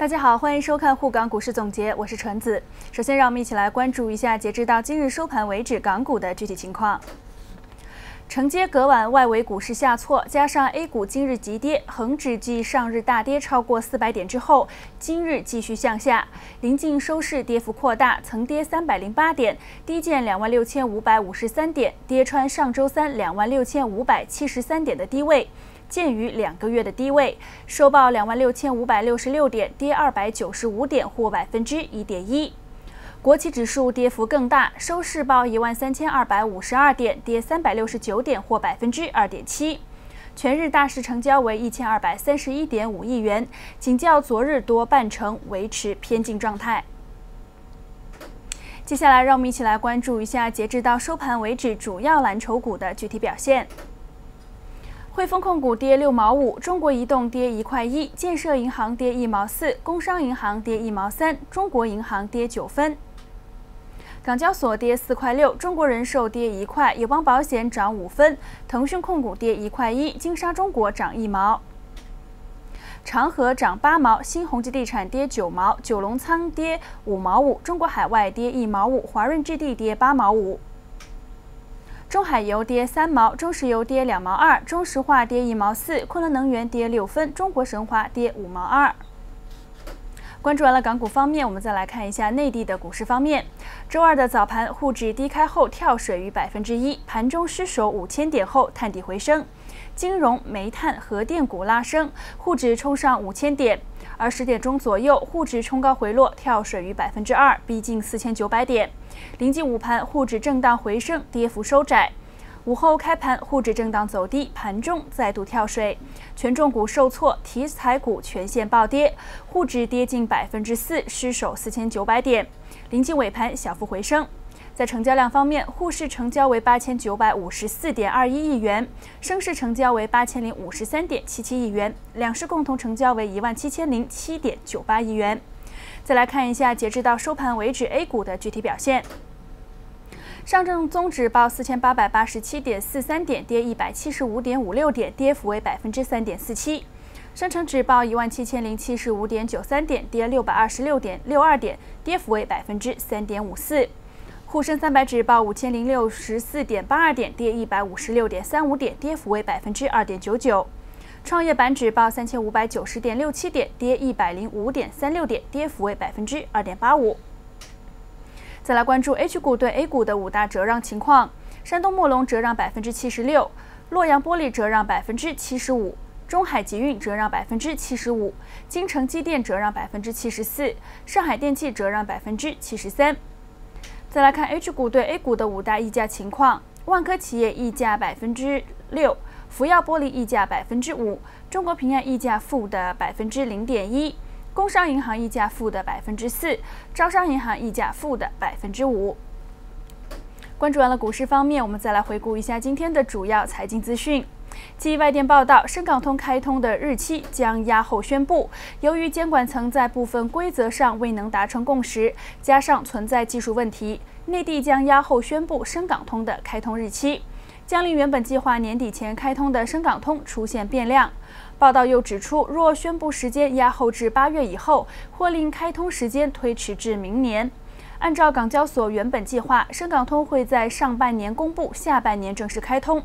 大家好，欢迎收看沪港股市总结，我是纯子。首先，让我们一起来关注一下截至到今日收盘为止港股的具体情况。承接隔晚外围股市下挫，加上 A 股今日急跌，恒指继上日大跌超过四百点之后，今日继续向下，临近收市跌幅扩大，曾跌三百零八点，低见两万六千五百五十三点，跌穿上周三两万六千五百七十三点的低位。鉴于两个月的低位，收报两万六千五百六十六点，跌二百九十五点，或百分之一点一。国企指数跌幅更大，收市报一万三千二百五十二点，跌三百六十九点，或百分之二点七。全日大市成交为一千二百三十一点五亿元，仅较昨日多半成，维持偏静状态。接下来，让我们一起来关注一下截至到收盘为止主要蓝筹股的具体表现。汇丰控股跌六毛五，中国移动跌一块一，建设银行跌一毛四，工商银行跌一毛三，中国银行跌九分。港交所跌四块六，中国人寿跌一块，友邦保险涨五分，腾讯控股跌一块一，金沙中国涨一毛，长和涨八毛，新鸿基地产跌九毛，九龙仓跌五毛五，中国海外跌一毛五，华润置地跌八毛五。中海油跌三毛，中石油跌两毛二，中石化跌一毛四，昆仑能源跌六分，中国神华跌五毛二。关注完了港股方面，我们再来看一下内地的股市方面。周二的早盘，沪指低开后跳水逾百分之一，盘中失守五千点后探底回升，金融、煤炭、核电股拉升，沪指冲上五千点。而十点钟左右，沪指冲高回落，跳水逾百分之二，逼近四千九百点。临近午盘，沪指震荡回升，跌幅收窄。午后开盘，沪指震荡走低，盘中再度跳水，权重股受挫，题材股全线暴跌，沪指跌近百分之四，失守四千九百点。临近尾盘，小幅回升。在成交量方面，沪市成交为八千九百五十四点二一亿元，深市成交为八千零五十三点七七亿元，两市共同成交为一万七千零七点九八亿元。再来看一下，截至到收盘为止，A 股的具体表现。上证综指报四千八百八十七点四三点，跌一百七十五点五六点，跌幅为百分之三点四七。深成指报一万七千零七十五点九三点，跌六百二十六点六二点，跌幅为百分之三点五四。沪深三百指报五千零六十四点八二点，跌一百五十六点三五点，跌幅为百分之二点九九。创业板指报三千五百九十点六七点，跌一百零五点三六点，跌幅为百分之二点八五。再来关注 H 股对 A 股的五大折让情况：山东墨龙折让百分之七十六，洛阳玻璃折让百分之七十五，中海集运折让百分之七十五，金城机电折让百分之七十四，上海电气折让百分之七十三。再来看 H 股对 A 股的五大溢价情况：万科企业溢价百分之六，福耀玻璃溢价百分之五，中国平安溢价负的百分之零点一。工商银行溢价负的百分之四，招商银行溢价负的百分之五。关注完了股市方面，我们再来回顾一下今天的主要财经资讯。据外电报道，深港通开通的日期将压后宣布。由于监管层在部分规则上未能达成共识，加上存在技术问题，内地将压后宣布深港通的开通日期，将令原本计划年底前开通的深港通出现变量。报道又指出，若宣布时间压后至八月以后，或令开通时间推迟至明年。按照港交所原本计划，深港通会在上半年公布，下半年正式开通。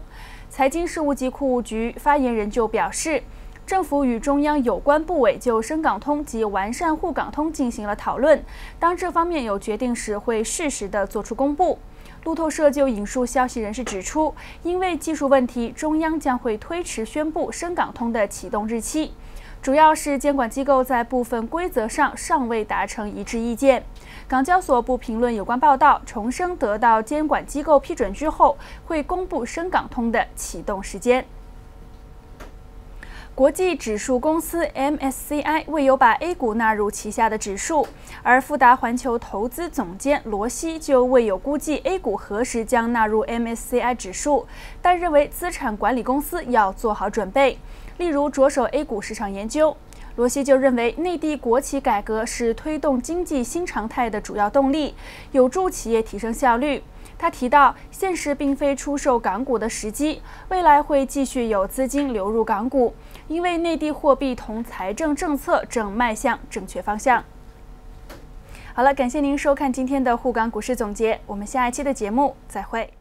财经事务及库务局发言人就表示，政府与中央有关部委就深港通及完善沪港通进行了讨论，当这方面有决定时，会适时的做出公布。路透社就引述消息人士指出，因为技术问题，中央将会推迟宣布深港通的启动日期，主要是监管机构在部分规则上尚未达成一致意见。港交所不评论有关报道，重申得到监管机构批准之后，会公布深港通的启动时间。国际指数公司 MSCI 未有把 A 股纳入旗下的指数，而富达环球投资总监罗西就未有估计 A 股何时将纳入 MSCI 指数，但认为资产管理公司要做好准备，例如着手 A 股市场研究。罗西就认为，内地国企改革是推动经济新常态的主要动力，有助企业提升效率。他提到，现实并非出售港股的时机，未来会继续有资金流入港股，因为内地货币同财政政策正迈向正确方向。好了，感谢您收看今天的沪港股市总结，我们下一期的节目再会。